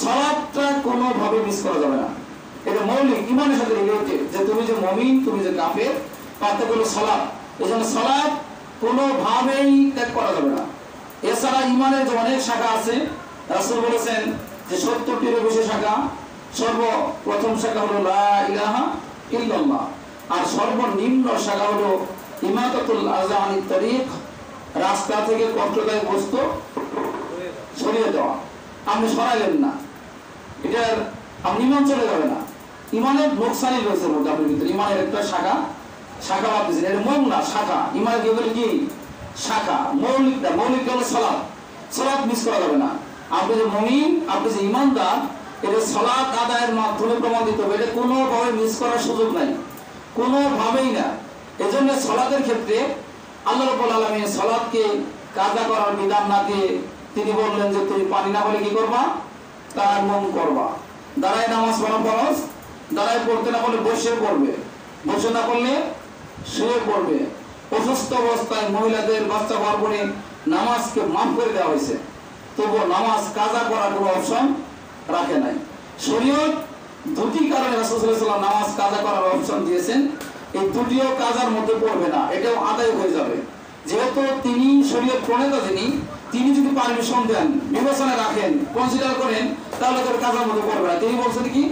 সালাদটা কোনোভাবে মিস করা যাবে না। এটা মৌলিক ইমানের সাথে রিলেটেড যে তুমি যে মমিন, তুমি যে কাফের পার্থক্য হলো সালাদ এই জন্য সালাদ কোনোভাবেই ত্যাগ করা যাবে না। এছাড়া ইমানের যে অনেক শাখা আছে, রাসূল বলেছেন যে সত্তরটিরও বেশি শাখা, সর্বপ্রথম শাখা হলো লা ইলাহা আর সর্বনিম্ন শাখা হলো ইমাতাতুল আজানিত তরিক রাস্তা থেকে কষ্টদায়ক বস্তু সরিয়ে দেওয়া। আপনি সরাইলেন না। এটার আপনি ইমান চলে যাবে না। ইমানের লোকসানি রয়েছে আপনার ভিতরে। ইমানের একটা শাখা শাখা দিয়েছেন এটা মৌল না, শাখা। ইমানের কি বলে কি? শাখা। মৌলিকটা মৌলিক হলো সলাপ সলাপ মিস করা যাবে না। আপনি যে মমিন, আপনি যে ইমানদার, এটা সলাপ আদায়ের মাধ্যমে প্রমাণিত হবে। এটা কোনোভাবে মিস করার সুযোগ নাই। কোনোভাবেই না। এজন্য সলাতের ক্ষেত্রে আল্লাহ রব্বুল আলামিন সলাতকে কাজা করার বিধান না দিয়ে তিনি বললেন যে তুমি পানি না হলে কি করবা? মন করবা। দাঁড়ায় নামাজ পড়া ফরজ, দাঁড়ায় পড়তে না বলে বসে পড়বে। বসে না পড়লে শুয়ে পড়বে। অসুস্থ অবস্থায় মহিলাদের বাচ্চা গর্ভণে নামাজকে মাফ করে দেওয়া হয়েছে। তবুও নামাজ কাজা করার কোনো অপশন রাখে নাই। শরীয়ত দুটি কারণে রাসূলুল্লাহ নামাজ কাজা করার অপশন দিয়েছেন। এই দুটিও কাজার মধ্যে পড়বে না, এটাও আদায় হয়ে যাবে। যেহেতু তিনি শরীয়ত প্রণেতা যিনি, তিনি যদি পারমিশন দেন বিবেচনা রাখেন কনসিডার করেন, তাহলে তোর কাজার মধ্যে পড়বে না। তিনি বলছেন কি,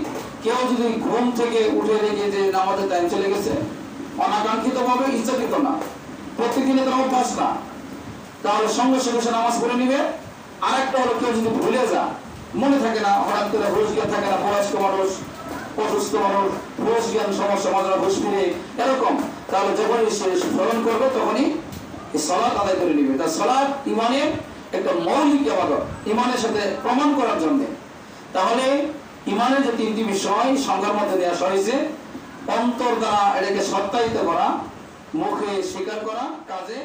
কেউ যদি ঘুম থেকে উঠে দেখে যে নামাজের টাইম চলে গেছে অনাকাঙ্ক্ষিত ভাবে ইচ্ছাকৃত না, প্রত্যেকদিনে তার অভ্যাস না, তাহলে সঙ্গে সঙ্গে সে নামাজ পড়ে নিবে। আরেকটা হলো কেউ যদি ভুলে যা মনে থাকে না, হঠাৎ করে হুশ জ্ঞান থাকে না বয়স্ক মানুষ, অসুস্থ মানুষ, হুশ জ্ঞান সমস্যা মাঝরা হুশ ফিরে, এরকম, তাহলে যখনই সে স্মরণ করবে, তখনই সলাৎ আদায় করে নিবে। সলাদ একটা ইমানের সাথে প্রমাণ করার জন্য। তাহলে অন্তর দ্বারা সত্যায়িত করা, মুখে স্বীকার করা, কাজে